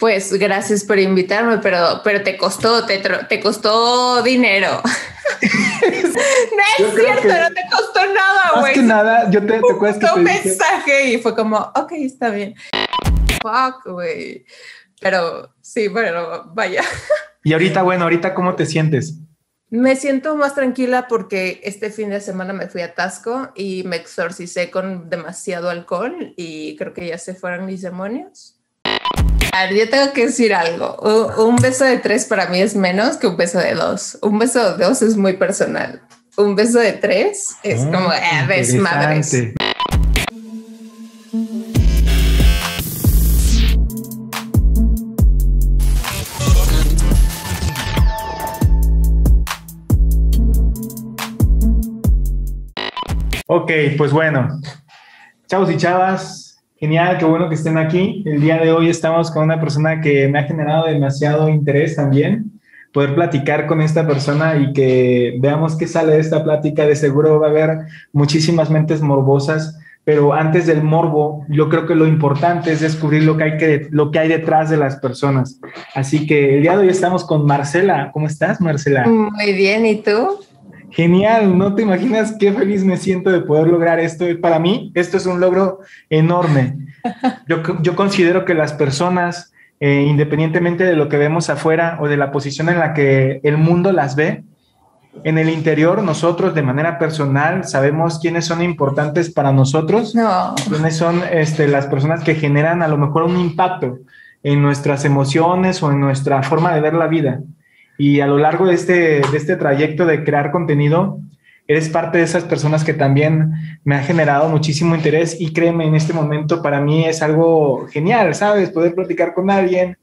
Pues gracias por invitarme, pero, pero te costó, te, te costó dinero. no es cierto, no te costó nada, güey. Más que nada, yo te, te acuerdas que un mensaje y fue como, ok, está bien. Fuck, güey. Pero sí, bueno, vaya. Y ahorita, bueno, ahorita, ¿cómo te sientes? Me siento más tranquila porque este fin de semana me fui a Tasco y me exorcicé con demasiado alcohol y creo que ya se fueron mis demonios. A ver, yo tengo que decir algo. Un beso de tres para mí es menos que un beso de dos. Un beso de dos es muy personal. Un beso de tres es ah, como, eh, ves madres. Ok, pues bueno. Chavos y chavas, Genial, qué bueno que estén aquí. El día de hoy estamos con una persona que me ha generado demasiado interés también. Poder platicar con esta persona y que veamos qué sale de esta plática. De seguro va a haber muchísimas mentes morbosas, pero antes del morbo, yo creo que lo importante es descubrir lo que hay, que, lo que hay detrás de las personas. Así que el día de hoy estamos con Marcela. ¿Cómo estás, Marcela? Muy bien, ¿y tú? Genial, no te imaginas qué feliz me siento de poder lograr esto. Para mí, esto es un logro enorme. Yo, considero que las personas, eh, independientemente de lo que vemos afuera o de la posición en la que el mundo las ve, en el interior nosotros de manera personal sabemos quiénes son importantes para nosotros, quiénes son este, las personas que generan a lo mejor un impacto en nuestras emociones o en nuestra forma de ver la vida. Y a lo largo de este, de este trayecto de crear contenido, eres parte de esas personas que también me ha generado muchísimo interés y créeme, en este momento para mí es algo genial, ¿sabes? Poder platicar con alguien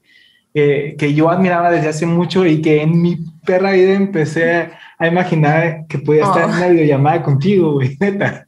eh, que yo admiraba desde hace mucho y que en mi perra vida empecé a imaginar que podía estar en una oh. videollamada contigo, güey, neta.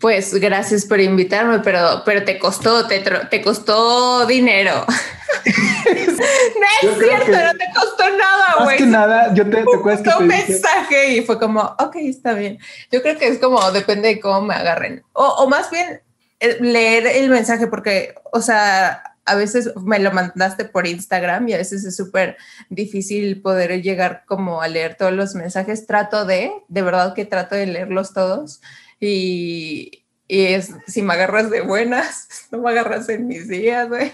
Pues gracias por invitarme, pero, pero te costó, te, te costó dinero. no es cierto, no te costó nada, güey. Más que nada, yo te, te acuerdas que un mensaje y fue como, ok, está bien. Yo creo que es como, depende de cómo me agarren. O, o más bien, eh, leer el mensaje, porque, o sea, a veces me lo mandaste por Instagram y a veces es súper difícil poder llegar como a leer todos los mensajes. Trato de, de verdad que trato de leerlos todos y, y es, si me agarras de buenas, no me agarras en mis días, güey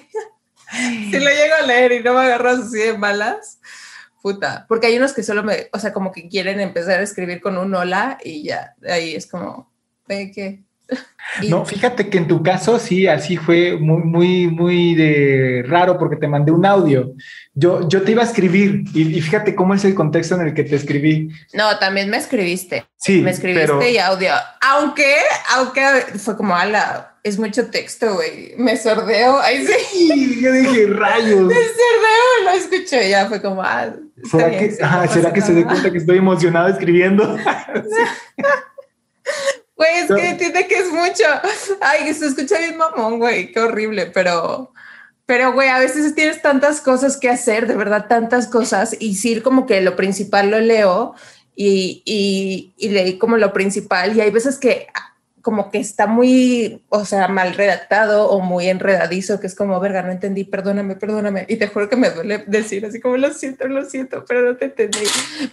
si lo llego a leer y no me agarras así de malas, puta. Porque hay unos que solo me, o sea, como que quieren empezar a escribir con un hola y ya, ahí es como, ¿de No, fíjate que en tu caso sí, así fue muy, muy, muy de raro porque te mandé un audio. Yo, yo te iba a escribir y, fíjate cómo es el contexto en el que te escribí. No, también me escribiste. Sí, me escribiste y audio. Aunque, aunque fue como, ala, es mucho texto, güey. Me sordeo. Ahí sí. yo dije, rayos. Me sordeo, lo escuché. Ya fue como, ah, ¿será, que, ¿será que se dé cuenta que estoy emocionado escribiendo? Güey, es que entiende que es mucho. Ay, se escucha bien mamón, güey, qué horrible, pero, pero, güey, a veces tienes tantas cosas que hacer, de verdad, tantas cosas, y sí, como que lo principal lo leo y, y, y leí como lo principal, y hay veces que como que está muy, o sea, mal redactado o muy enredadizo, que es como, verga, no entendí, perdóname, perdóname. Y te juro que me duele decir así como, lo siento, lo siento, pero no te entendí.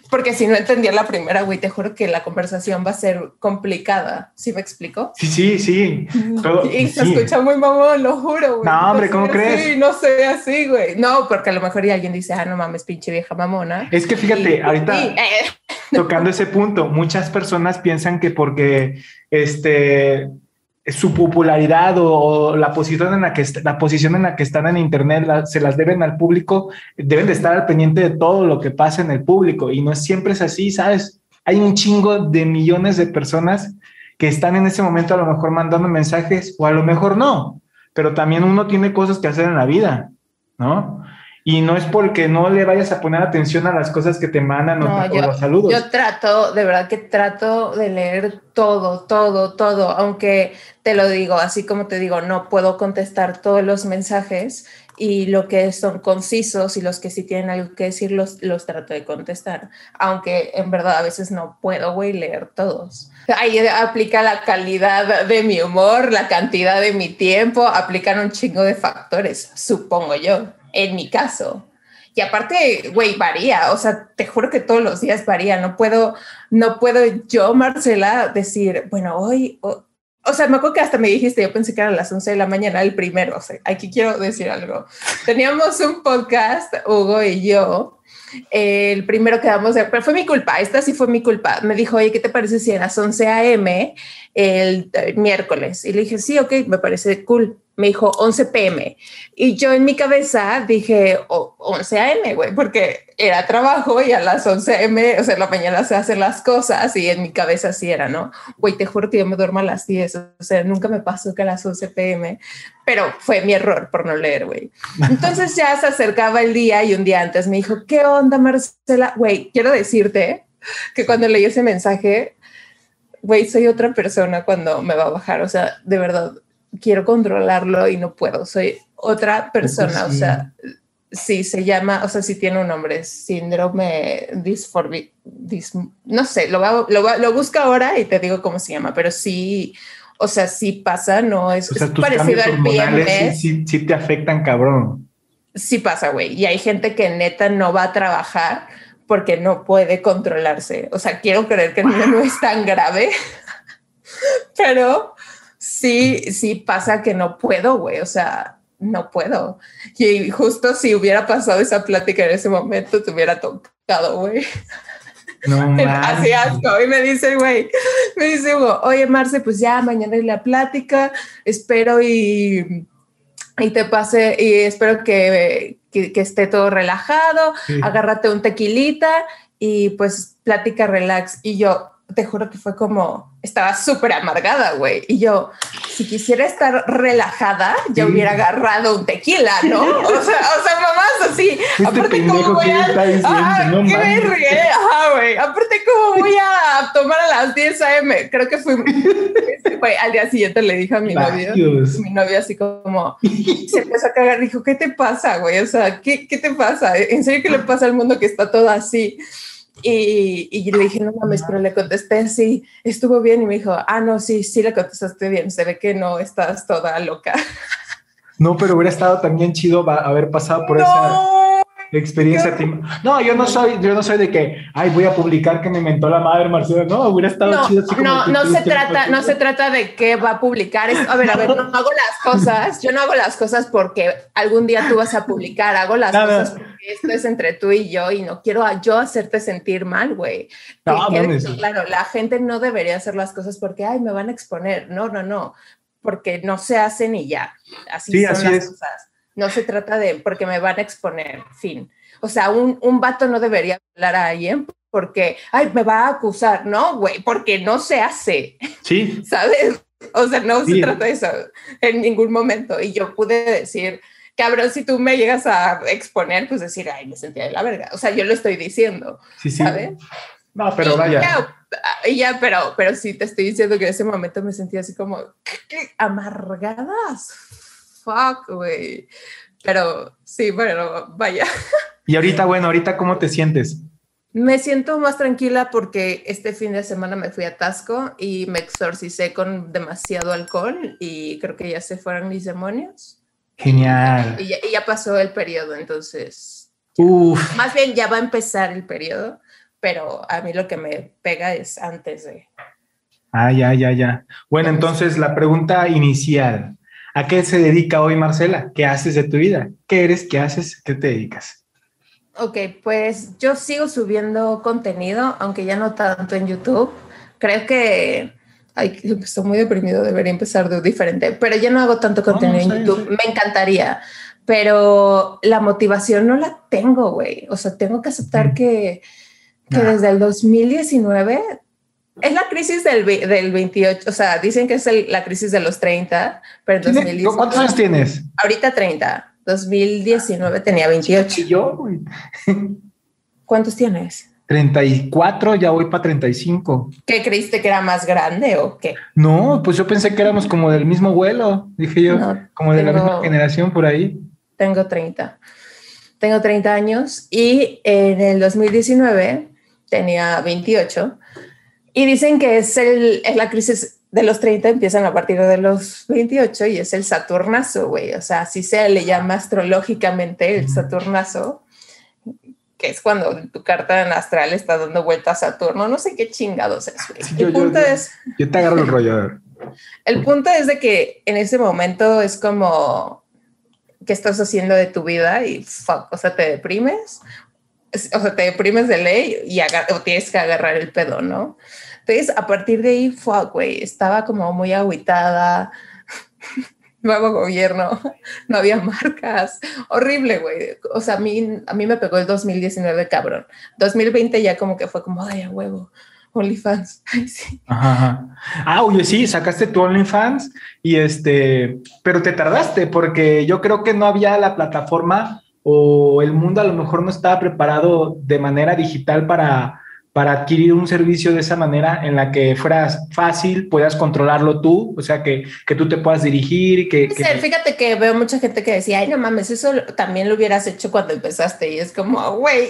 Porque si no entendía la primera, güey, te juro que la conversación va a ser complicada. ¿Sí me explico? Sí, sí, sí. y se escucha muy mamón, lo juro, güey. No, hombre, ¿cómo crees? Sí, no sé, así, güey. No, porque a lo mejor alguien dice, ah, no mames, pinche vieja mamona. Es que fíjate, ahorita... Eh, tocando ese punto, muchas personas piensan que porque este, su popularidad o, la, posición en la, que, la posición en la que están en Internet se las deben al público, deben de estar al pendiente de todo lo que pasa en el público y no siempre es así, ¿sabes? Hay un chingo de millones de personas que están en ese momento a lo mejor mandando mensajes o a lo mejor no, pero también uno tiene cosas que hacer en la vida, ¿no? Y no es porque no le vayas a poner atención a las cosas que te mandan o, los saludos. Yo trato, de verdad que trato de leer todo, todo, todo, aunque te lo digo, así como te digo, no puedo contestar todos los mensajes y lo que son concisos y los que sí tienen algo que decir los, los trato de contestar, aunque en verdad a veces no puedo, güey, leer todos. Ahí aplica la calidad de mi humor, la cantidad de mi tiempo, aplican un chingo de factores, supongo yo, en mi caso. Y aparte, güey, varía, o sea, te juro que todos los días varía, no puedo, no puedo yo, Marcela, decir, bueno, hoy, o sea, me acuerdo que hasta me dijiste, yo pensé que era a las 11 de la mañana el primero. O sea, aquí quiero decir algo. Teníamos un podcast, Hugo y yo. El primero que damos, pero fue mi culpa. Esta sí fue mi culpa. Me dijo, oye, ¿qué te parece si a las 11 a.m. el miércoles? Y le dije, sí, ok, me parece cool me dijo 11 pm. Y yo en mi cabeza dije 11 am, güey, porque era trabajo y a las 11 am, o sea, en la mañana se hacen las cosas y en mi cabeza así era, ¿no? Güey, te juro que yo me duermo a las 10, o sea, nunca me pasó que a las 11 pm, pero fue mi error por no leer, güey. Entonces ya se acercaba el día y un día antes me dijo, ¿qué onda, Marcela? Güey, quiero decirte que cuando leí ese mensaje, güey, soy otra persona cuando me va a bajar, o sea, de verdad quiero controlarlo y no puedo, soy otra persona, o sea, sí se llama, o sea, sí tiene un nombre, síndrome disforbi, no sé, lo, lo, lo, busco ahora y te digo cómo se llama, pero sí, o sea, sí pasa, no es, parecido al PMS. Sí, sí, te afectan, cabrón. Sí pasa, güey, y hay gente que neta no va a trabajar porque no puede controlarse. O sea, quiero creer que no es tan grave, pero sí, sí pasa que no puedo, güey, o sea, no puedo. Y justo si hubiera pasado esa plática en ese momento, te hubiera tocado, güey. No Así asco. Y me dice, güey, me dice Hugo, oye, Marce, pues ya mañana es la plática, espero y, y te pase, y espero que, que, esté todo relajado, agárrate un tequilita y pues plática relax. Y yo, te juro que fue como, estaba súper amargada, güey. Y yo, si quisiera estar relajada, ya hubiera agarrado un tequila, ¿no? O sea, o sea, mamás así. Este aparte, ¿cómo voy a. Ah, no ¿qué me Ajá, güey. Aparte, ¿cómo voy a tomar a las 10 a.m.? Creo que fui. fue, al día siguiente le dije a mi novio, mi novio así como, se empezó a cagar. Dijo, ¿qué te pasa, güey? O sea, ¿qué, qué te pasa? ¿En serio qué le pasa al mundo que está todo así? Y, y, le dije, no mames, pero le contesté, sí, estuvo bien. Y me dijo, ah, no, sí, sí le contestaste bien. Se ve que no estás toda loca. No, pero hubiera estado también chido haber pasado por esa experiencia. No, yo no soy, yo no soy de que, ay, voy a publicar que me inventó la madre Marcela. No, hubiera estado chido. no, no se trata, no se trata de que va a publicar. a ver, a ver, no hago las cosas. Yo no hago las cosas porque algún día tú vas a publicar. Hago las cosas porque esto es entre tú y yo y no quiero yo hacerte sentir mal, güey. claro, la gente no debería hacer las cosas porque, ay, me van a exponer. No, no, no. Porque no se hacen y ya. Así son las cosas no se trata de porque me van a exponer, fin. O sea, un, un vato no debería hablar a alguien porque, ay, me va a acusar, no, güey, porque no se hace. Sí. ¿Sabes? O sea, no se trata de eso en ningún momento. Y yo pude decir, cabrón, si tú me llegas a exponer, pues decir, ay, me sentía de la verga. O sea, yo lo estoy diciendo, sí, sí. ¿sabes? No, pero vaya. Ya, ya, pero, pero sí te estoy diciendo que en ese momento me sentía así como, ¿qué? amargadas fuck, güey. Pero sí, bueno, vaya. Y ahorita, bueno, ahorita, ¿cómo te sientes? Me siento más tranquila porque este fin de semana me fui a Tasco y me exorcicé con demasiado alcohol y creo que ya se fueron mis demonios. Genial. Y ya, pasó el periodo, entonces. Uf. Más bien ya va a empezar el periodo, pero a mí lo que me pega es antes de. Ah, ya, ya, ya. Bueno, entonces la pregunta inicial. ¿A qué se dedica hoy Marcela? ¿Qué haces de tu vida? ¿Qué eres? ¿Qué haces? ¿Qué te dedicas? Ok, pues yo sigo subiendo contenido, aunque ya no tanto en YouTube. Creo que ay, estoy muy deprimido, debería empezar de diferente, pero ya no hago tanto contenido en YouTube. Me encantaría, pero la motivación no la tengo, güey. O sea, tengo que aceptar que, que ah. desde el 2019 es la crisis del, del 28, o sea, dicen que es la crisis de los 30, pero en 2019... ¿Cuántos años tienes? Ahorita 30, 2019 tenía 28. ¿Y yo? ¿Cuántos tienes? 34, ya voy para 35. ¿Qué creíste que era más grande o qué? No, pues yo pensé que éramos como del mismo vuelo, dije yo, como de la misma generación por ahí. Tengo 30. Tengo 30 años y en el 2019 tenía 28 y dicen que es, el, es la crisis de los 30 empiezan a partir de los 28 y es el Saturnazo, güey. O sea, así se le llama astrológicamente el Saturnazo que es cuando tu carta en astral está dando vuelta a Saturno, no sé qué chingados es. el punto es... Yo te agarro el rollo. El punto es de que en ese momento es como, ¿qué estás haciendo de tu vida? Y fuck, o sea, te deprimes, o sea, te deprimes de ley y o tienes que agarrar el pedo, ¿no? Entonces, a partir de ahí, fuck, güey, estaba como muy agüitada nuevo gobierno, no había marcas, horrible, güey. O sea, a mí, a mí me pegó el 2019, cabrón. 2020 ya como que fue como, ay, a huevo, OnlyFans. Ay, sí. Ajá, Ah, oye, sí, sacaste tu OnlyFans y este, pero te tardaste porque yo creo que no había la plataforma o el mundo a lo mejor no estaba preparado de manera digital para para adquirir un servicio de esa manera en la que fueras fácil, puedas controlarlo tú, o sea, que, que tú te puedas dirigir. Que, que... Fíjate que veo mucha gente que decía, ay, no mames, eso también lo hubieras hecho cuando empezaste y es como, güey,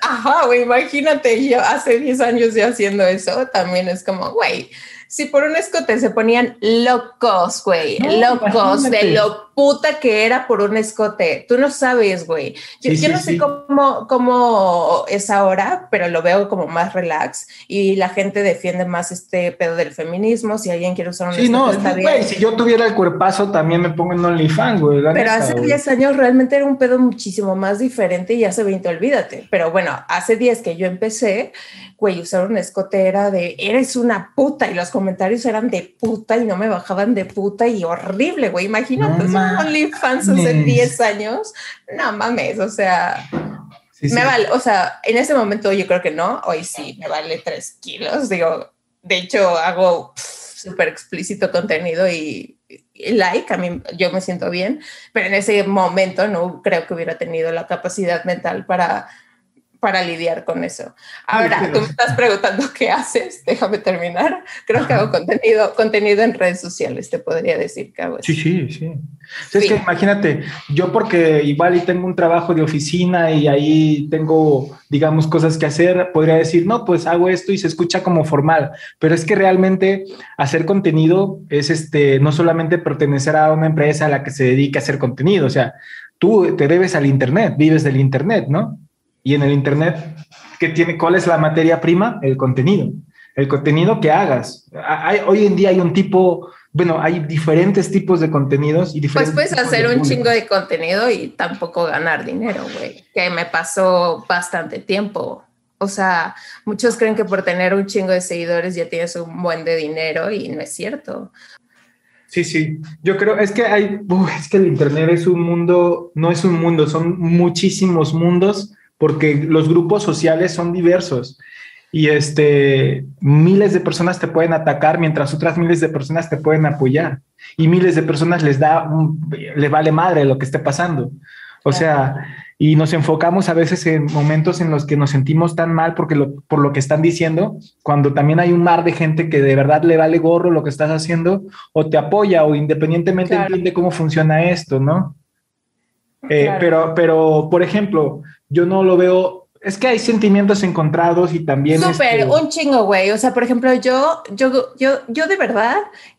ajá, güey, imagínate yo hace 10 años ya haciendo eso, también es como, güey, si por un escote se ponían locos, güey, locos de lo puta que era por un escote. Tú no sabes, güey. Yo, no sé cómo, cómo es ahora, pero lo veo como más relax y la gente defiende más este pedo del feminismo. Si alguien quiere usar un sí, no, Güey, si yo tuviera el cuerpazo, también me pongo en OnlyFans, güey. Pero hace 10 años realmente era un pedo muchísimo más diferente y hace 20, olvídate. Pero bueno, hace 10 que yo empecé, güey, usar un escote era de, eres una puta y los comentarios eran de puta y no me bajaban de puta y horrible, güey. Imagínate, no OnlyFans hace 10 años. No mames, o sea, me vale, o sea, en ese momento yo creo que no, hoy sí, me vale 3 kilos. Digo, de hecho, hago súper explícito contenido y, y, like, a mí yo me siento bien, pero en ese momento no creo que hubiera tenido la capacidad mental para para lidiar con eso. Ahora, tú me estás preguntando qué haces, déjame terminar. Creo que hago contenido, contenido en redes sociales, te podría decir que hago Sí, sí, sí. Es que imagínate, yo porque igual y tengo un trabajo de oficina y ahí tengo, digamos, cosas que hacer, podría decir, no, pues hago esto y se escucha como formal, pero es que realmente hacer contenido es este, no solamente pertenecer a una empresa a la que se dedica a hacer contenido, o sea, tú te debes al Internet, vives del Internet, ¿no? Y en el Internet, ¿qué tiene, ¿cuál es la materia prima? El contenido. El contenido que hagas. Hay, hoy en día hay un tipo, bueno, hay diferentes tipos de contenidos y diferentes. Pues puedes hacer un chingo de contenido y tampoco ganar dinero, güey. Que me pasó bastante tiempo. O sea, muchos creen que por tener un chingo de seguidores ya tienes un buen de dinero y no es cierto. Sí, sí. Yo creo, es que hay, es que el Internet es un mundo, no es un mundo, son muchísimos mundos porque los grupos sociales son diversos y este, miles de personas te pueden atacar mientras otras miles de personas te pueden apoyar y miles de personas les da, le vale madre lo que esté pasando. O sea, y nos enfocamos a veces en momentos en los que nos sentimos tan mal porque por lo que están diciendo, cuando también hay un mar de gente que de verdad le vale gorro lo que estás haciendo o te apoya o independientemente entiende cómo funciona esto, ¿no? Eh, pero, pero, por ejemplo, yo no lo veo. Es que hay sentimientos encontrados y también. Súper, este un chingo, güey. O sea, por ejemplo, yo, yo, yo, yo de verdad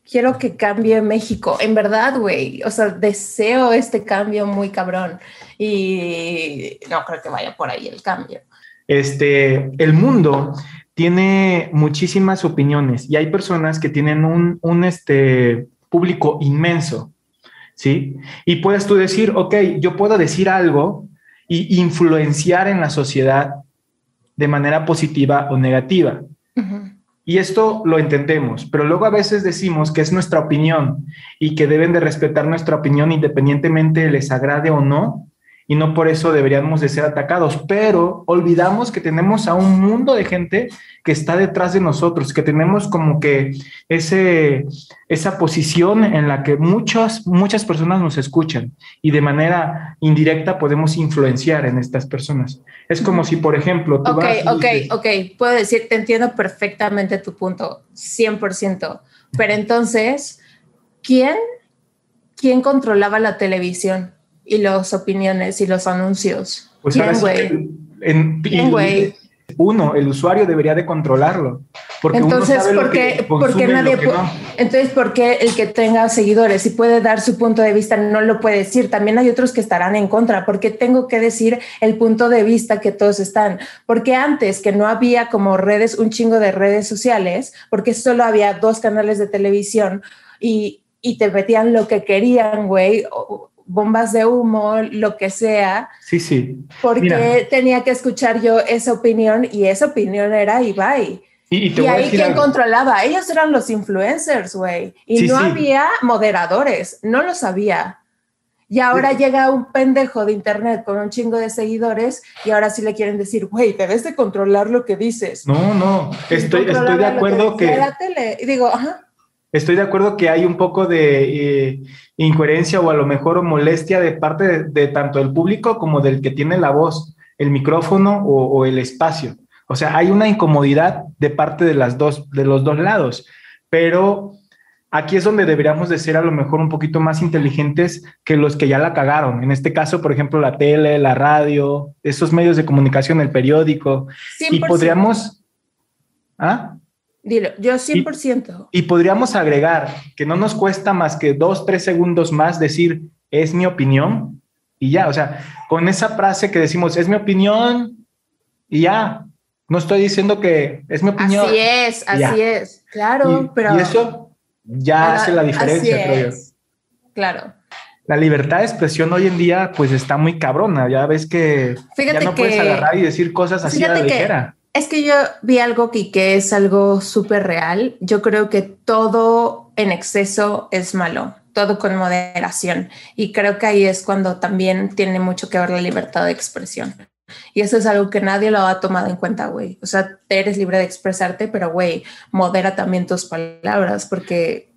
quiero que cambie México. En verdad, güey. O sea, deseo este cambio muy cabrón. Y no creo que vaya por ahí el cambio. Este, el mundo tiene muchísimas opiniones y hay personas que tienen un, un este, público inmenso. ¿Sí? Y puedes tú decir, ok, yo puedo decir algo y influenciar en la sociedad de manera positiva o negativa. Y esto lo entendemos, pero luego a veces decimos que es nuestra opinión y que deben de respetar nuestra opinión independientemente les agrade o no. Y no por eso deberíamos de ser atacados, pero olvidamos que tenemos a un mundo de gente que está detrás de nosotros, que tenemos como que ese, esa posición en la que muchas, muchas personas nos escuchan y de manera indirecta podemos influenciar en estas personas. Es como si, por ejemplo, tú Ok, ok, ok, puedo decir, te entiendo perfectamente tu punto, 100%, pero entonces, ¿quién, quién controlaba la televisión y las opiniones y los anuncios? Pues ¿Quién, güey? uno, el usuario debería de controlarlo. Porque entonces, uno sabe porque nadie entonces, ¿por qué el que tenga seguidores y puede dar su punto de vista no lo puede decir? También hay otros que estarán en contra. porque tengo que decir el punto de vista que todos están? Porque antes que no había como redes, un chingo de redes sociales, porque solo había dos canales de televisión y, y te metían lo que querían, güey, bombas de humo, lo que sea. Sí, sí. Porque tenía que escuchar yo esa opinión y esa opinión era Ibai. Y, y, ahí quién controlaba, ellos eran los influencers, güey. Y no había moderadores, no lo sabía. Y ahora llega un pendejo de internet con un chingo de seguidores y ahora sí le quieren decir, güey, debes de controlar lo que dices. No, no, estoy, estoy de acuerdo que... que... Y digo, ajá. Estoy de acuerdo que hay un poco de eh, incoherencia o a lo mejor molestia de parte de, tanto del público como del que tiene la voz, el micrófono o, el espacio. O sea, hay una incomodidad de parte de las dos, de los dos lados. Pero aquí es donde deberíamos de ser a lo mejor un poquito más inteligentes que los que ya la cagaron. En este caso, por ejemplo, la tele, la radio, esos medios de comunicación, el periódico. Y podríamos... ¿Ah? Dilo, yo 100%. Y, podríamos agregar que no nos cuesta más que dos, tres segundos más decir, es mi opinión, y ya, o sea, con esa frase que decimos, es mi opinión, y ya, no estoy diciendo que es mi opinión. Así es, así es, claro, pero... Y eso ya hace la diferencia, creo yo. Claro. La libertad de expresión hoy en día, pues está muy cabrona. Ya ves que ya no puedes agarrar y decir cosas así a la ligera es que yo vi algo que, es algo súper real. Yo creo que todo en exceso es malo, todo con moderación. Y creo que ahí es cuando también tiene mucho que ver la libertad de expresión. Y eso es algo que nadie lo ha tomado en cuenta, güey. O sea, eres libre de expresarte, pero, güey, modera también tus palabras, porque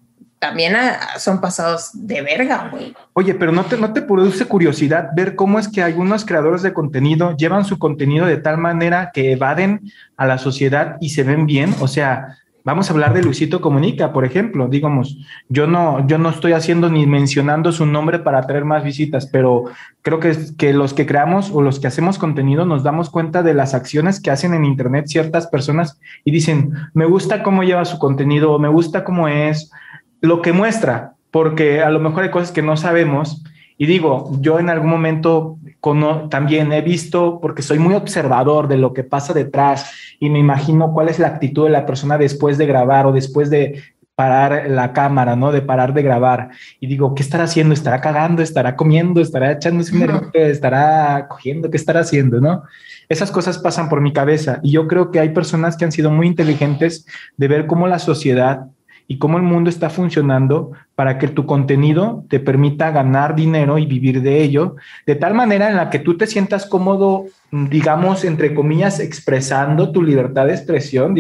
también ah, son pasados de verga, güey. Oye, pero ¿no te, ¿no te produce curiosidad ver cómo es que algunos creadores de contenido llevan su contenido de tal manera que evaden a la sociedad y se ven bien? O sea, vamos a hablar de Luisito Comunica, por ejemplo. Digamos, yo no, yo no estoy haciendo ni mencionando su nombre para traer más visitas, pero creo que, que los que creamos o los que hacemos contenido nos damos cuenta de las acciones que hacen en Internet ciertas personas y dicen, me gusta cómo lleva su contenido, me gusta cómo es, lo que muestra, porque a lo mejor hay cosas que no sabemos. Y digo, yo en algún momento también he visto, porque soy muy observador de lo que pasa detrás y me imagino cuál es la actitud de la persona después de grabar o después de parar la cámara, ¿no? De parar de grabar. Y digo, ¿qué estará haciendo? ¿Estará cagando? ¿Estará comiendo? ¿Estará echándose un ¿Estará cogiendo? ¿Qué estará haciendo? ¿No? Esas cosas pasan por mi cabeza y yo creo que hay personas que han sido muy inteligentes de ver cómo la sociedad y cómo el mundo está funcionando para que tu contenido te permita ganar dinero y vivir de ello, de tal manera en la que tú te sientas cómodo, digamos, entre comillas, expresando tu libertad de expresión,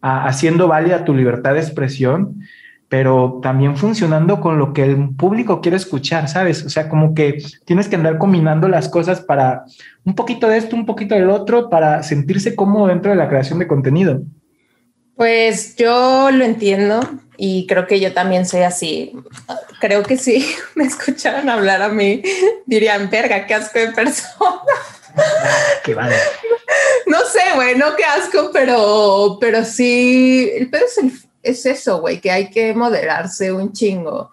haciendo válida tu libertad de expresión, pero también funcionando con lo que el público quiere escuchar, ¿sabes? O sea, como que tienes que andar combinando las cosas para un poquito de esto, un poquito del otro, para sentirse cómodo dentro de la creación de contenido. Pues yo lo entiendo y creo que yo también soy así. Creo que si me escucharan hablar a mí, dirían, verga, qué asco de persona. Qué vale. No sé, güey, no qué asco, pero, pero sí, el pedo es, es eso, güey, que hay que moderarse un chingo.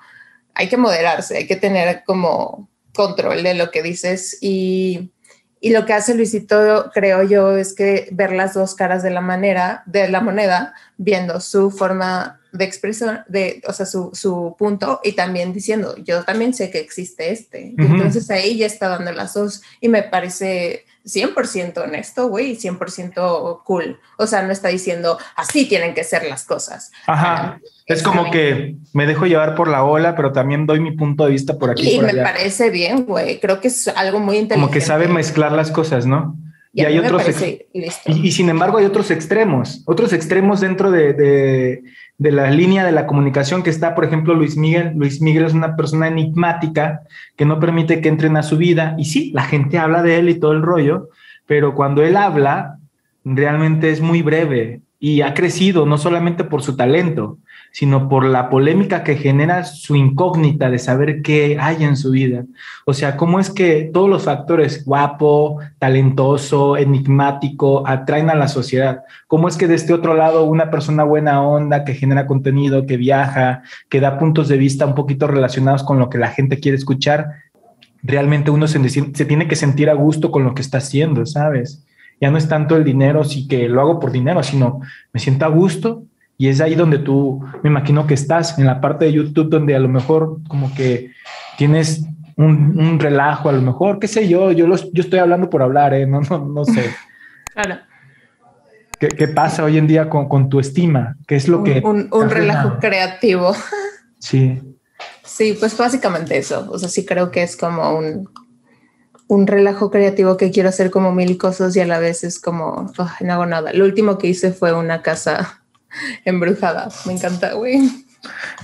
Hay que moderarse, hay que tener como control de lo que dices y y lo que hace Luisito, creo yo, es que ver las dos caras de la manera, de la moneda, viendo su forma de expresión, de, o sea, su, su, punto y también diciendo, yo también sé que existe este. Entonces ahí ya está dando las dos y me parece 100% honesto, güey, 100% cool. O sea, no está diciendo, así tienen que ser las cosas. Ajá. es como que me dejo llevar por la ola, pero también doy mi punto de vista por aquí. Y me parece bien, güey. Creo que es algo muy inteligente. Como que sabe mezclar las cosas, ¿no? Y, hay otros. Y, sin embargo, hay otros extremos, otros extremos dentro de, de, la línea de la comunicación que está, por ejemplo, Luis Miguel. Luis Miguel es una persona enigmática que no permite que entren a su vida. Y sí, la gente habla de él y todo el rollo, pero cuando él habla, realmente es muy breve y ha crecido no solamente por su talento, sino por la polémica que genera su incógnita de saber qué hay en su vida. O sea, cómo es que todos los factores, guapo, talentoso, enigmático, atraen a la sociedad. Cómo es que de este otro lado una persona buena onda, que genera contenido, que viaja, que da puntos de vista un poquito relacionados con lo que la gente quiere escuchar, realmente uno se, tiene que sentir a gusto con lo que está haciendo, ¿sabes? Ya no es tanto el dinero, sí que lo hago por dinero, sino me siento a gusto y es ahí donde tú, me imagino que estás, en la parte de YouTube donde a lo mejor como que tienes un, relajo, a lo mejor, qué sé yo, yo, los, yo estoy hablando por hablar, ¿eh? no, no, no sé. Claro. ¿Qué, pasa hoy en día con, con, tu estima? ¿Qué es lo que... Un, un relajo creativo. Sí. Sí, pues básicamente eso. O sea, sí creo que es como un, un relajo creativo que quiero hacer como mil cosas y a la vez es como, no hago nada. Lo último que hice fue una casa embrujada. Me encanta, güey.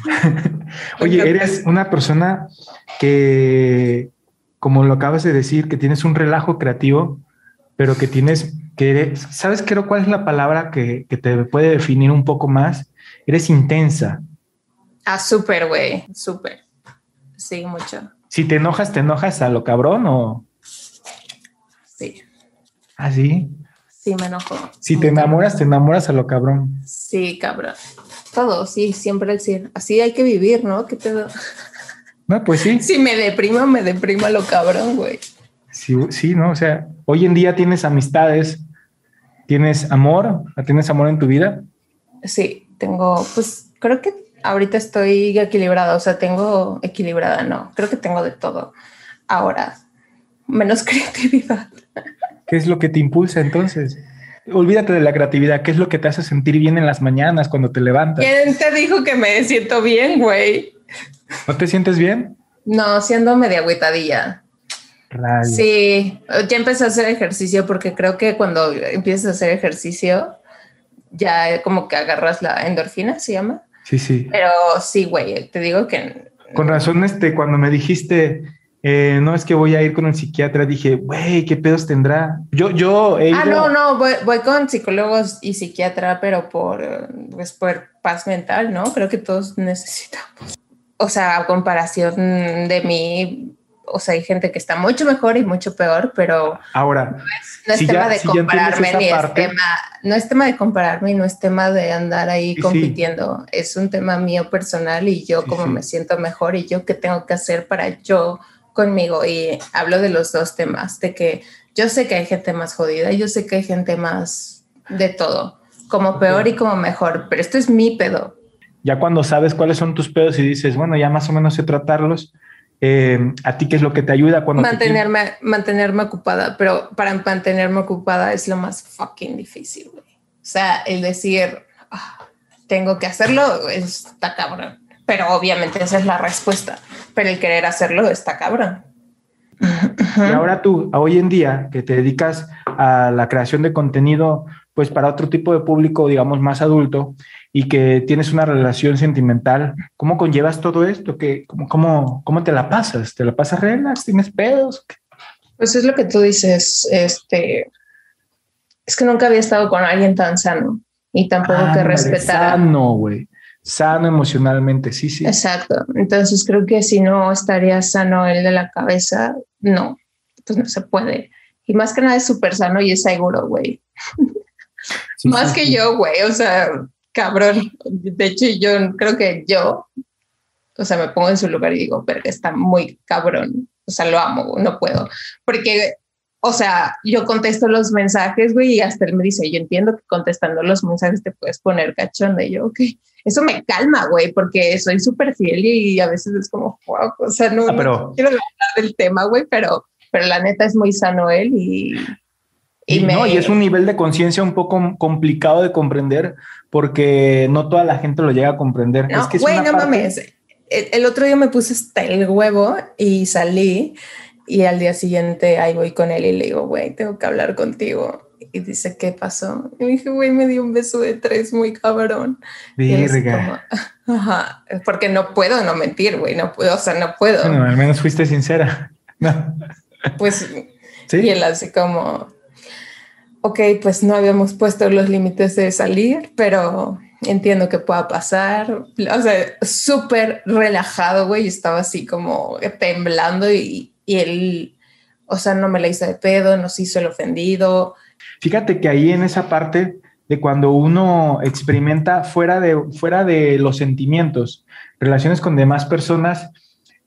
Oye, eres una persona que, como lo acabas de decir, que tienes un relajo creativo, pero que tienes, que eres, ¿sabes creo cuál es la palabra que, que te puede definir un poco más? Eres intensa. Ah, súper, güey, súper. Sí, mucho. Si te enojas, ¿te enojas a lo cabrón o...? Sí. ¿Ah, sí? Sí, me enojo. Si te enamoras, te enamoras a lo cabrón. Sí, cabrón. Todo, sí, siempre decir, así hay que vivir, ¿no? ¿Qué te No, pues sí. Si me deprimo, me deprimo a lo cabrón, güey. Sí, sí, ¿no? O sea, hoy en día tienes amistades, tienes amor, ¿tienes amor en tu vida? Sí, tengo, pues creo que ahorita estoy equilibrada, o sea, tengo equilibrada, no, creo que tengo de todo. Ahora, menos creatividad. ¿Qué es lo que te impulsa entonces? Olvídate de la creatividad. ¿Qué es lo que te hace sentir bien en las mañanas cuando te levantas? ¿Quién te dijo que me siento bien, güey? ¿No te sientes bien? No, siendo media agüitadilla. Sí, ya empecé a hacer ejercicio porque creo que cuando empiezas a hacer ejercicio, ya como que agarras la endorfina, se llama. Sí, sí. Pero sí, güey, te digo que... Con razón, este, cuando me dijiste, eh, no es que voy a ir con un psiquiatra, dije, güey, ¿qué pedos tendrá? Yo, yo Ah, no, no, voy, voy, con psicólogos y psiquiatra, pero por, pues, por paz mental, ¿no? Creo que todos necesitamos. O sea, a comparación de mí, o sea, hay gente que está mucho mejor y mucho peor, pero ahora no es, tema de compararme ni es tema, no es tema de compararme y no es tema de andar ahí compitiendo, es un tema mío personal y yo como me siento mejor y yo qué tengo que hacer para yo conmigo y hablo de los dos temas, de que yo sé que hay gente más jodida, yo sé que hay gente más de todo, como peor y como mejor, pero esto es mi pedo. Ya cuando sabes cuáles son tus pedos y dices, bueno, ya más o menos sé tratarlos, eh, ¿a ti qué es lo que te ayuda cuando mantenerme, mantenerme ocupada, pero para mantenerme ocupada es lo más fucking difícil, O sea, el decir, ah, tengo que hacerlo, está cabrón. Pero obviamente esa es la respuesta. Pero el querer hacerlo está cabrón. Y ahora tú, hoy en día, que te dedicas a la creación de contenido, pues para otro tipo de público, digamos, más adulto, y que tienes una relación sentimental, ¿cómo conllevas todo esto? ¿Qué, cómo, cómo, cómo te la pasas? ¿Te la pasas relax? ¿Tienes pedos? Pues es lo que tú dices, este, es que nunca había estado con alguien tan sano y tampoco que respetara. Sano, güey sano emocionalmente, sí, sí. Exacto. Entonces creo que si no estaría sano el de la cabeza, no, pues no se puede. Y más que nada es súper sano y es seguro, güey. más que yo, güey, o sea, cabrón. De hecho, yo creo que yo, o sea, me pongo en su lugar y digo, pero está muy cabrón. O sea, lo amo, no puedo. Porque o sea, yo contesto los mensajes, güey, y hasta él me dice, yo entiendo que contestando los mensajes te puedes poner cachón de yo, ok. Eso me calma, güey, porque soy súper fiel y a veces es como, wow, o sea, no, ah, quiero hablar del tema, güey, pero, pero la neta es muy sano él y... Y, no, y es un nivel de conciencia un poco complicado de comprender porque no toda la gente lo llega a comprender. No, es que güey, no mames. El, el, otro día me puse hasta el huevo y salí y al día siguiente ahí voy con él y le digo, güey, tengo que hablar contigo. Y dice, ¿qué pasó? Y me dije, güey, me dio un beso de tres muy cabrón. Virga. Ajá, porque no puedo no mentir, güey, no puedo, o sea, no puedo. Bueno, al menos fuiste sincera. No. Pues, ¿Sí? y él así como, ok, pues no habíamos puesto los límites de salir, pero entiendo que pueda pasar. O sea, súper relajado, güey, estaba así como temblando y, y él, o sea, no me la hizo de pedo, no se hizo el ofendido. Fíjate que ahí en esa parte de cuando uno experimenta fuera de, fuera de los sentimientos, relaciones con demás personas,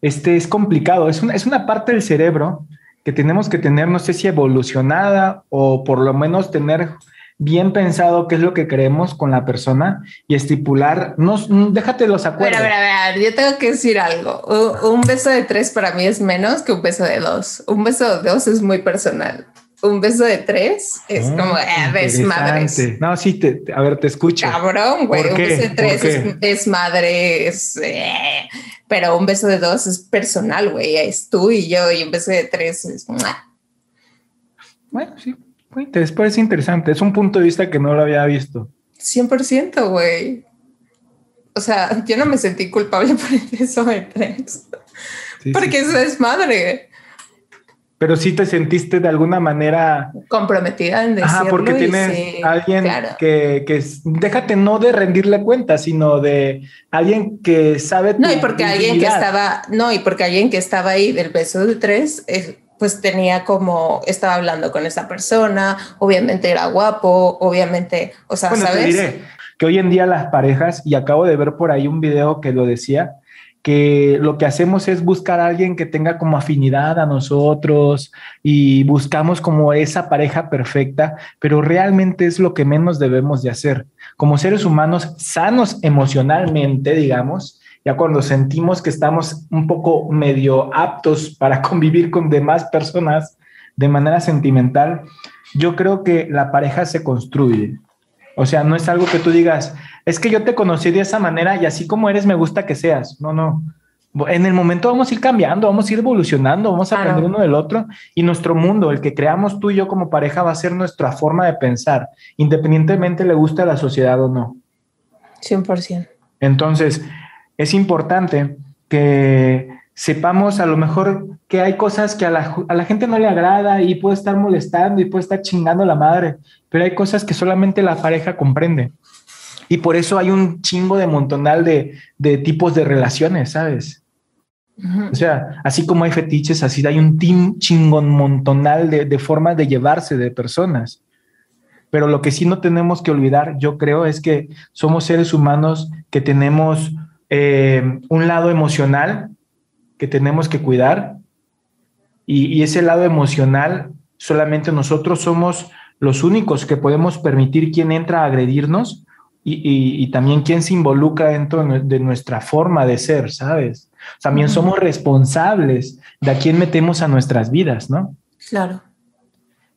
este es complicado. Es una, es una parte del cerebro que tenemos que tener, no sé si evolucionada o por lo menos tener bien pensado qué es lo que queremos con la persona y estipular, no, déjate los acuerdos. A ver, a a ver, yo tengo que decir algo. Un beso de tres para mí es menos que un beso de dos. Un beso de dos es muy personal. Un beso de tres es ah, como eh, desmadres. No, sí, te, a ver, te escucho. Cabrón, güey. Un beso de tres es desmadres. Eh, pero un beso de dos es personal, güey. Es tú y yo. Y un beso de tres es. Bueno, sí, te parece interesante. Es un punto de vista que no lo había visto. 100%, güey. O sea, yo no me sentí culpable por eso de tres. porque eso es madre. Pero sí te sentiste de alguna manera comprometida en decirlo. Ajá, porque tienes alguien que, que, déjate no de rendirle cuenta, sino de alguien que sabe. No, y porque alguien que estaba, no, y porque alguien que estaba ahí del beso de tres, es, pues tenía como, estaba hablando con esa persona, obviamente era guapo, obviamente, o sea, bueno, ¿sabes? Te diré que hoy en día las parejas, y acabo de ver por ahí un video que lo decía, que lo que hacemos es buscar a alguien que tenga como afinidad a nosotros y buscamos como esa pareja perfecta, pero realmente es lo que menos debemos de hacer. Como seres humanos sanos emocionalmente, digamos, ya cuando sentimos que estamos un poco medio aptos para convivir con demás personas de manera sentimental, yo creo que la pareja se construye. O sea, no es algo que tú digas, es que yo te conocí de esa manera y así como eres me gusta que seas. No, no. En el momento vamos a ir cambiando, vamos a ir evolucionando, vamos a aprender uno del otro y nuestro mundo, el que creamos tú y yo como pareja, va a ser nuestra forma de pensar, independientemente le guste a la sociedad o no. 100%. Entonces, es importante que sepamos a lo mejor que hay cosas que a la, gente no le agrada y puede estar molestando y puede estar chingando la madre, pero hay cosas que solamente la pareja comprende. Y por eso hay un chingo de montonal de, tipos de relaciones, ¿sabes? O sea, así como hay fetiches, así hay un team chingón montonal de, de formas de llevarse de personas. Pero lo que sí no tenemos que olvidar, yo creo, es que somos seres humanos que tenemos eh, un lado emocional que tenemos que cuidar y, ese lado emocional solamente nosotros somos los únicos que podemos permitir quién entra a agredirnos y, también quién se involucra dentro de nuestra forma de ser, ¿sabes? También somos responsables de a quién metemos a nuestras vidas, ¿no? Claro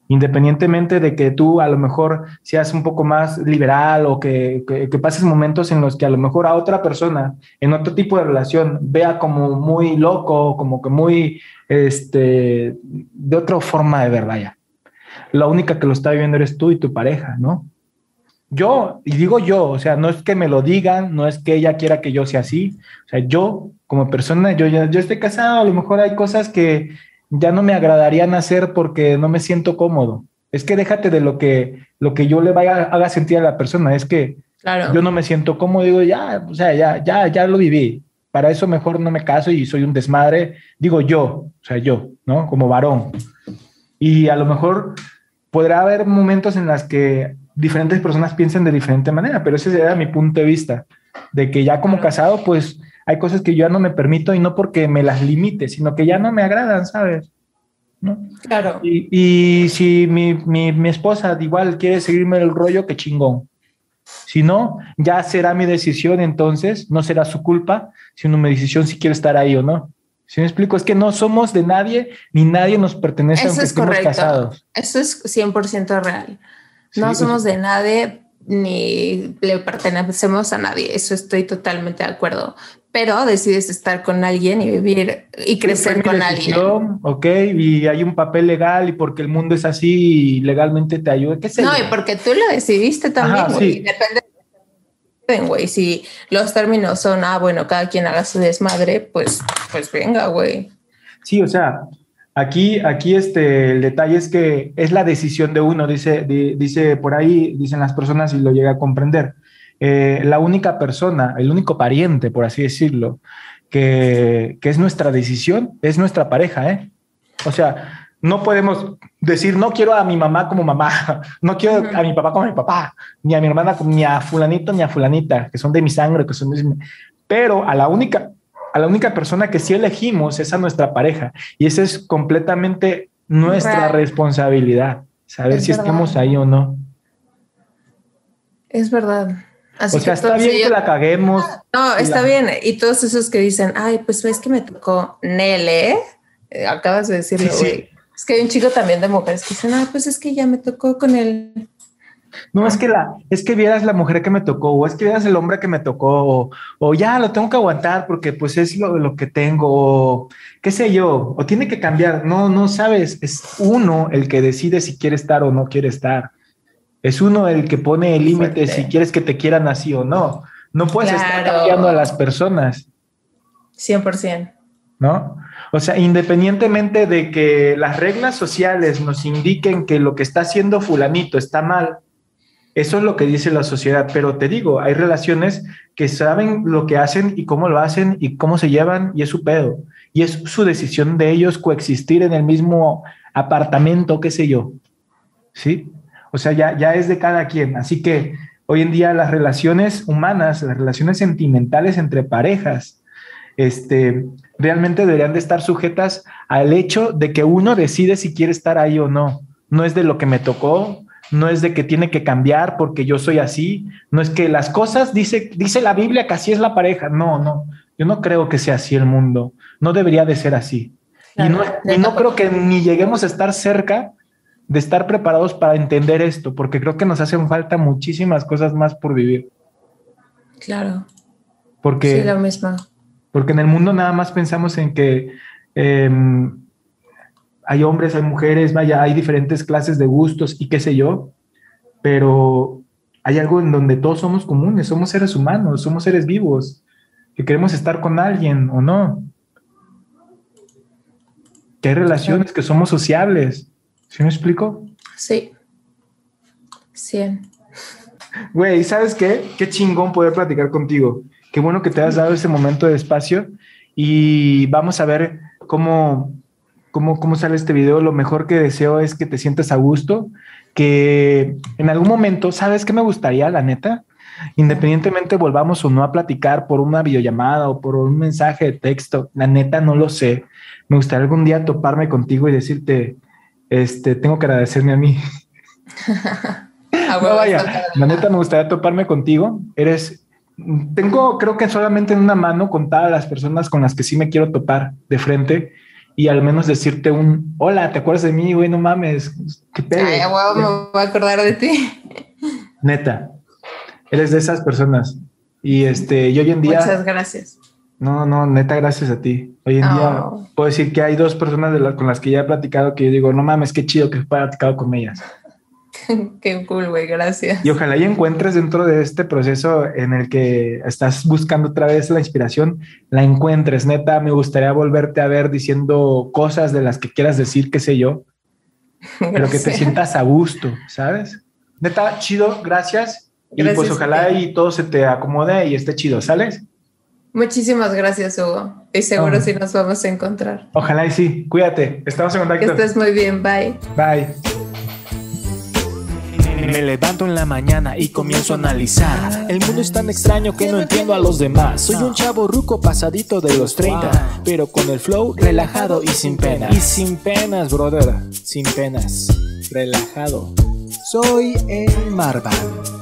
independientemente de que tú a lo mejor seas un poco más liberal o que, pases momentos en los que a lo mejor a otra persona en otro tipo de relación vea como muy loco, como que muy, este, de otra forma de ver, vaya. La única que lo está viviendo eres tú y tu pareja, ¿no? Yo, y digo yo, o sea, no es que me lo digan, no es que ella quiera que yo sea así, o sea, yo como persona, yo ya, yo estoy casado, a lo mejor hay cosas que, ya no me agradaría nacer porque no me siento cómodo. Es que déjate de lo que, lo que yo le vaya haga sentir a la persona. Es que yo no me siento cómodo. Digo, ya, o sea, ya, ya, ya lo viví. Para eso mejor no me caso y soy un desmadre. Digo yo, o sea, yo, ¿no? Como varón. Y a lo mejor podrá haber momentos en las que diferentes personas piensen de diferente manera, pero ese sería mi punto de vista, de que ya como casado, pues hay cosas que yo ya no me permito y no porque me las limite, sino que ya no me agradan, ¿sabes? ¿No? Claro. Y, si mi, mi, mi, esposa igual quiere seguirme el rollo, que chingón. Si no, ya será mi decisión entonces, no será su culpa, sino mi decisión si quiero estar ahí o no. Si me explico? Es que no somos de nadie, ni nadie nos pertenece Eso es correcto. Eso es 100% real. No somos de nadie, ni le pertenecemos a nadie. Eso estoy totalmente de acuerdo. Pero decides estar con alguien y vivir y crecer con alguien. Ok, y hay un papel legal y porque el mundo es así y legalmente te ayuda. ¿Qué no, y porque tú lo decidiste también. Depende güey. Si los términos son, ah, bueno, cada quien haga su desmadre, pues, pues venga, güey. Sí, o sea, aquí, aquí este, el detalle es que es la decisión de uno, dice, dice por ahí, dicen las personas y lo llega a comprender. Eh, la única persona, el único pariente, por así decirlo, que, que es nuestra decisión, es nuestra pareja, ¿eh? O sea, no podemos decir, no quiero a mi mamá como mamá, no quiero a mi papá como mi papá, ni a mi hermana, ni a fulanito, ni a fulanita, que son de mi sangre, que son de mi... Pero a la única, a la única persona que sí elegimos es a nuestra pareja. Y esa es completamente nuestra responsabilidad, saber si estamos ahí o no. Es verdad. Así o sea, está bien que la caguemos. No, está bien. Y todos esos que dicen, ay, pues ves que me tocó Nele, eh, acabas de decirlo, güey. Es que hay un chico también de mujeres que dicen, ah, pues es que ya me tocó con él. No, es que la, es que vieras la mujer que me tocó, o es que vieras el hombre que me tocó, o, ya lo tengo que aguantar porque pues es lo, lo que tengo, o qué sé yo, o tiene que cambiar. No, no sabes, es uno el que decide si quiere estar o no quiere estar. Es uno el que pone el límite si quieres que te quieran así o no. No puedes estar cambiando a las personas. 100%. ¿No? O sea, independientemente de que las reglas sociales nos indiquen que lo que está haciendo fulanito está mal, eso es lo que dice la sociedad. Pero te digo, hay relaciones que saben lo que hacen y cómo lo hacen y cómo se llevan y es su pedo. Y es su decisión de ellos coexistir en el mismo apartamento, qué sé yo. ¿Sí? O sea, ya, ya es de cada quien. Así que hoy en día las relaciones humanas, las relaciones sentimentales entre parejas, este, realmente deberían de estar sujetas al hecho de que uno decide si quiere estar ahí o no. No es de lo que me tocó, no es de que tiene que cambiar porque yo soy así, no es que las cosas, dice, dice la Biblia que así es la pareja. No, no, yo no creo que sea así el mundo, no debería de ser así. y no, y no creo que ni lleguemos a estar cerca de estar preparados para entender esto, porque creo que nos hacen falta muchísimas cosas más por vivir. Claro. Porque sí, lo mismo. Porque en el mundo nada más pensamos en que em, hay hombres, hay mujeres, vaya, hay diferentes clases de gustos y qué sé yo, pero hay algo en donde todos somos comunes, somos seres humanos, somos seres vivos, que queremos estar con alguien o no. Que hay relaciones, que somos sociables. ¿Sí me explico? Sí. Sí. Güey, ¿sabes qué? Qué chingón poder platicar contigo. Qué bueno que te has dado ese momento de espacio y vamos a ver cómo, cómo, cómo sale este video. Lo mejor que deseo es que te sientas a gusto, que en algún momento, ¿sabes qué me gustaría, la neta? Independientemente volvamos o no a platicar por una videollamada o por un mensaje de texto, la neta no lo sé. Me gustaría algún día toparme contigo y decirte, este, tengo que agradecerme a mí. no, vaya, la neta me gustaría toparme contigo. Eres tengo, creo que solamente en una mano contadas las personas con las que sí me quiero topar de frente y al menos decirte un hola, ¿te acuerdas de mí? Güey, no mames, qué pedo. Ay, me voy a acordar de ti. Neta, eres de esas personas. Y este, y hoy en día. Muchas gracias. No, no, neta, gracias a ti. Hoy en día oh. puedo decir que hay dos personas de con las que ya he platicado que yo digo, no mames, qué chido que he platicado con ellas. Qué cool, güey, gracias. Y ojalá y encuentres dentro de este proceso en el que estás buscando otra vez la inspiración, la encuentres. Neta, me gustaría volverte a ver diciendo cosas de las que quieras decir, qué sé yo, pero que te sientas a gusto, ¿sabes? Neta, chido, gracias. y pues ojalá y todo se te acomode y esté chido, ¿sales? Muchísimas gracias, Hugo. Y seguro si nos vamos a encontrar. Ojalá y sí. Cuídate. Estamos en contacto. Que estés muy bien. Bye. Bye. Me levanto en la mañana y comienzo a analizar. El mundo es tan extraño que no entiendo a los demás. Soy un chavo ruco pasadito de los 30, pero con el flow relajado y sin pena. Y sin penas, brother, sin penas, relajado. Soy el Marvan.